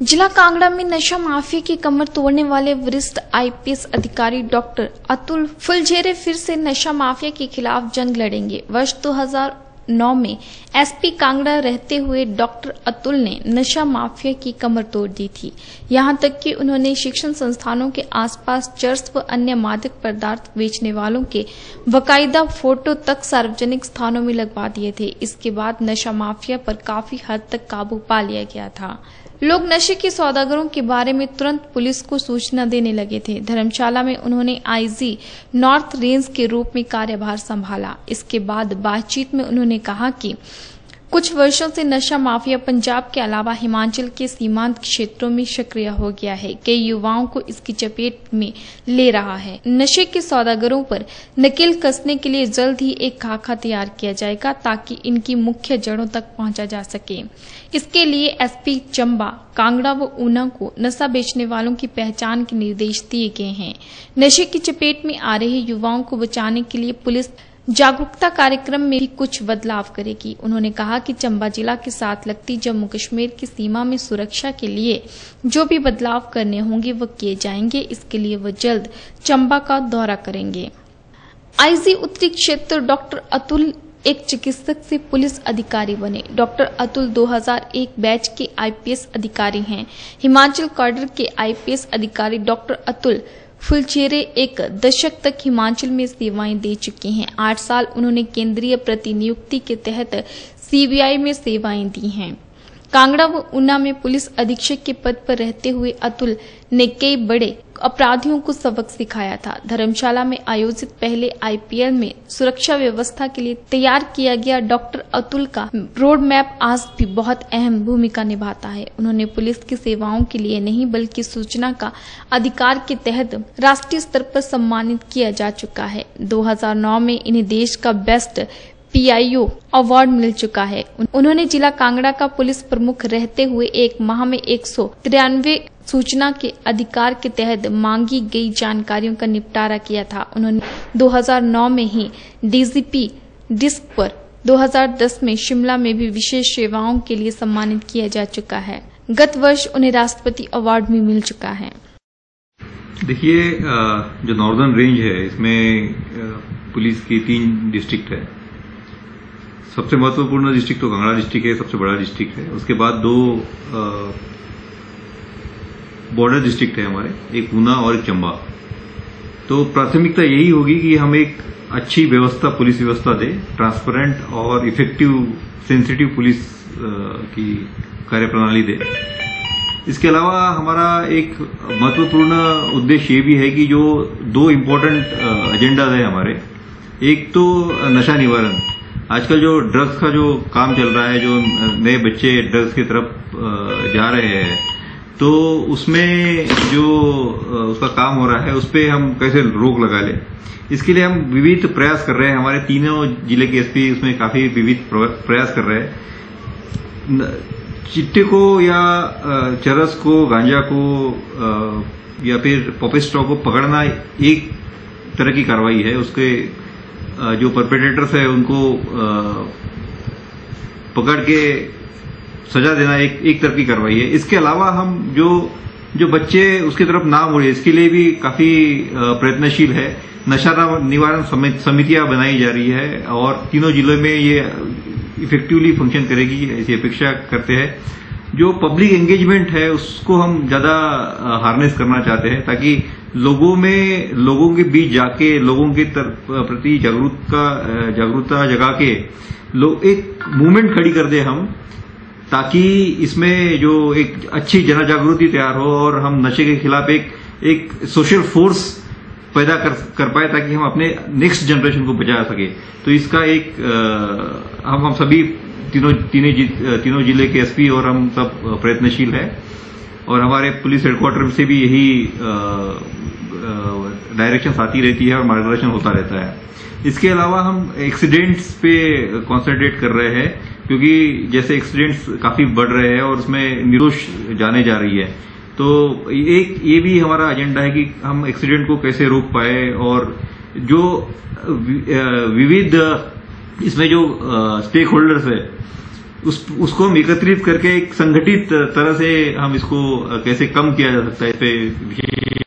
जिला कांगड़ा में नशा माफिया की कमर तोड़ने वाले वरिष्ठ आईपीएस अधिकारी डॉक्टर अतुल फुलझेरे फिर से नशा माफिया के खिलाफ जंग लड़ेंगे। वर्ष 2009 में एसपी कांगड़ा रहते हुए डॉक्टर अतुल ने नशा माफिया की कमर तोड़ दी थी। यहाँ तक कि उन्होंने शिक्षण संस्थानों के आसपास चर्च व अन्य मादक पदार्थ बेचने वालों के बकायदा फ़ोटो तक सार्वजनिक स्थानों में लगवा दिए थे। इसके बाद नशा माफिया पर काफ़ी हद तक काबू पा लिया गया था। लोग नशे के सौदागरों के बारे में तुरंत पुलिस को सूचना देने लगे थे। धर्मशाला में उन्होंने आईजी नॉर्थ रेंज के रूप में कार्यभार संभाला। इसके बाद बातचीत में उन्होंने कहा कि कुछ वर्षों से नशा माफिया पंजाब के अलावा हिमाचल के सीमांत क्षेत्रों में सक्रिय हो गया है। कई युवाओं को इसकी चपेट में ले रहा है। नशे के सौदागरों पर नकेल कसने के लिए जल्द ही एक खाका तैयार किया जाएगा ताकि इनकी मुख्य जड़ों तक पहुँचा जा सके। इसके लिए एसपी चंबा, कांगड़ा व ऊना को नशा बेचने वालों की पहचान के निर्देश दिए गए हैं। नशे की चपेट में आ रहे युवाओं को बचाने के लिए पुलिस जागरूकता कार्यक्रम में भी कुछ बदलाव करेगी। उन्होंने कहा कि चंबा जिला के साथ लगती जम्मू कश्मीर की सीमा में सुरक्षा के लिए जो भी बदलाव करने होंगे वह किए जाएँगे। इसके लिए वह जल्द चंबा का दौरा करेंगे। आईजी उत्तरी क्षेत्र डॉक्टर अतुल, एक चिकित्सक से पुलिस अधिकारी बने। डॉक्टर अतुल 2001 बैच के आईपीएस अधिकारी हैं। हिमाचल कॉर्डर के आईपीएस अधिकारी डॉक्टर अतुल फुलचेरे एक दशक तक हिमाचल में सेवाएँ दे चुके हैं। आठ साल उन्होंने केंद्रीय प्रतिनियुक्ति के तहत सीबीआई में सेवाएँ दी हैं। कांगड़ा व ऊना में पुलिस अधीक्षक के पद पर रहते हुए अतुल ने कई बड़े अपराधियों को सबक सिखाया था। धर्मशाला में आयोजित पहले आईपीएल में सुरक्षा व्यवस्था के लिए तैयार किया गया डॉक्टर अतुल का रोड मैप आज भी बहुत अहम भूमिका निभाता है। उन्होंने पुलिस की सेवाओं के लिए नहीं, बल्कि सूचना का अधिकार के तहत राष्ट्रीय स्तर पर सम्मानित किया जा चुका है। 2009 में इन्हें देश का बेस्ट पीआईओ अवार्ड मिल चुका है। उन्होंने जिला कांगड़ा का पुलिस प्रमुख रहते हुए एक माह में एक सौ तिरानवे सूचना के अधिकार के तहत मांगी गई जानकारियों का निपटारा किया था। उन्होंने 2009 में ही डीजीपी डिस्क पर 2010 में शिमला में भी विशेष सेवाओं के लिए सम्मानित किया जा चुका है। गत वर्ष उन्हें राष्ट्रपति अवार्ड भी मिल चुका है। देखिए जो नॉर्दर्न रेंज है, इसमें पुलिस की तीन डिस्ट्रिक्ट है। सबसे महत्वपूर्ण डिस्ट्रिक्ट तो कांगड़ा डिस्ट्रिक्ट है, सबसे बड़ा डिस्ट्रिक्ट है। उसके बाद दो बॉर्डर डिस्ट्रिक्ट है हमारे, एक ऊना और एक चंबा। तो प्राथमिकता यही होगी कि हम एक अच्छी व्यवस्था, पुलिस व्यवस्था दें ट्रांसपेरेंट और इफ़ेक्टिव सेंसिटिव पुलिस की कार्यप्रणाली दे। इसके अलावा हमारा एक महत्वपूर्ण उद्देश्य ये भी है कि जो दो इम्पोर्टेंट एजेंडा है हमारे, एक तो नशा निवारण। आजकल जो ड्रग्स का जो काम चल रहा है, जो नए बच्चे ड्रग्स की तरफ़ जा रहे हैं तो उसमें जो उसका काम हो रहा है, उस पर हम कैसे रोक लगा ले? इसके लिए हम विविध प्रयास कर रहे हैं। हमारे तीनों ज़िले के एसपी उसमें काफ़ी विविध प्रयास कर रहे हैं। चिट्टे को या चरस को, गांजा को या फिर पॉपिस्ट्रॉ को पकड़ना एक तरह की कार्रवाई है। उसके जो परपेटेटर्स है, उनको पकड़ के सजा देना एक एक तरफ़ की कार्रवाई है। इसके अलावा हम जो जो बच्चे उसकी तरफ़ ना मुड़े इसके लिए भी काफ़ी प्रयत्नशील है। नशा निवारण समितियाँ बनाई जा रही है और तीनों जिलों में ये इफेक्टिवली फ़ंक्शन करेगी, ऐसी अपेक्षा करते हैं। जो पब्लिक एंगेजमेंट है, उसको हम ज़्यादा हार्नेस करना चाहते हैं, ताकि लोगों में, लोगों के बीच जाके, लोगों के प्रति जागरूकता जागरूकता जगा के लोग एक मूवमेंट खड़ी कर दे हम, ताकि इसमें जो एक अच्छी जन जागृति तैयार हो और हम नशे के खिलाफ एक एक सोशल फोर्स पैदा कर कर पाए ताकि हम अपने नेक्स्ट जनरेशन को बचा सके। तो इसका एक आ, हम हम सभी तीनों तीनों तीनों ज़िले के एसपी और हम सब प्रयत्नशील है। और हमारे पुलिस हेडक्वार्टर से भी यही डायरेक्शन आती रहती है और मार्गदर्शन होता रहता है। इसके अलावा हम एक्सीडेंट्स पे कॉन्सेंट्रेट कर रहे हैं क्योंकि जैसे एक्सीडेंट्स काफ़ी बढ़ रहे हैं और उसमें निर्दोष जाने जा रही है। तो एक, ये भी हमारा एजेंडा है कि हम एक्सीडेंट को कैसे रोक पाए और जो विविध, इसमें जो स्टेक होल्डर्स है, उस, उसको हम एकत्रित करके एक संगठित तरह से हम इसको कैसे कम किया जा सकता है, इस पे विशेष